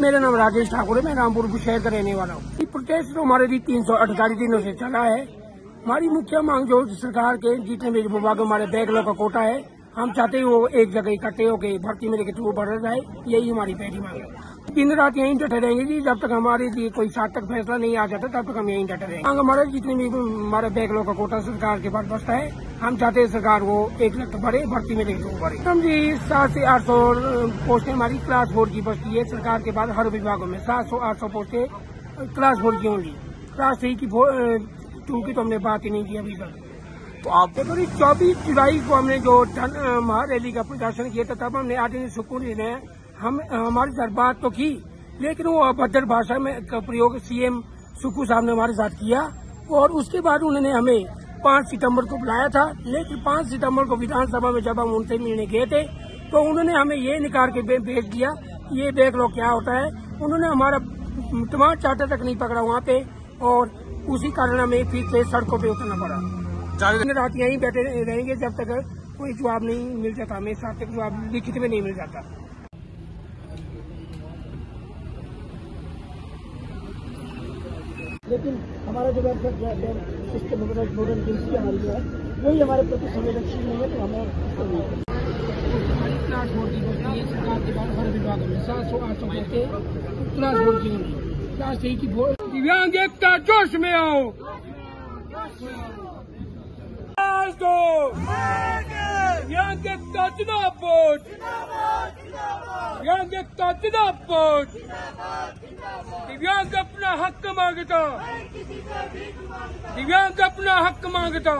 मेरा नाम राजेश ठाकुर है, मैं रामपुर शहर का रहने वाला हूँ। प्रोटेस्ट तो हमारे भी तीन सौ अड़तालीस दिनों से चला है। हमारी मुख्य मांग जो सरकार के जितने भी विभाग हमारे बैकलॉग का कोटा है, हम चाहते हैं वो एक जगह इकट्ठे होकर भर्ती मेरे के थ्रू बढ़ जाए, यही हमारी पहली मांग है। दिन रात यहीं डटे रहेंगे जी, जब तक हमारे लिए कोई सात तक फैसला नहीं आ जाता, तब तक हम यहीं डटे रहेंगे। हमारे जितने भी हमारे बैकलॉग का कोटा सरकार के पास बसता है हम चाहते हैं सरकार वो एक लाख भरे भर्ती के थ्रू भरे हम जी सात से आठ सौ पोस्टें हमारी क्लास फोर की बसती है। सरकार के बाद हर विभागों में सात सौ आठ सौ पोस्टें क्लास फोर की होंगी। क्लास थ्री की टू की तो हमने बात ही नहीं की अभी तक। तो आप देखो जी चौबीस जुलाई को हमने जो महारैली का प्रदर्शन किया था तब हमने आदमी सुकून ने हम हमारे साथ बात तो की लेकिन वो अभद्र भाषा में का प्रयोग सीएम सुकू साहब ने हमारे साथ किया और उसके बाद उन्होंने हमें पाँच सितंबर को बुलाया था लेकिन पाँच सितंबर को विधानसभा में जब हम उनसे मिलने गए थे तो उन्होंने हमें ये निकाल के भेज दिया ये बैकलॉग क्या होता है? उन्होंने हमारा तमाम चार्टर तक नहीं पकड़ा वहाँ पे और उसी कारण हमें फिर से सड़कों पे उतरना पड़ा। रात यहीं बैठे रहेंगे जब तक कोई जवाब नहीं मिल जाता हमें साथ तक जवाब लिखित में नहीं मिल जाता। लेकिन हमारा जो वेलफेयर सिस्टम नोडल एजेंसी हमारी जो है, वही हमारे प्रति संवेदनशील नहीं है तो हमें हमारी विभाग में सात दिव्यांग एकता जोश में आओ दिव्यांग एकता चुनाव बोर्ड दिव्यांग एकता चुनाव बोर्ड दिव्यांग अपना हक माँगता। दिव्यांग अपना हक माँगता।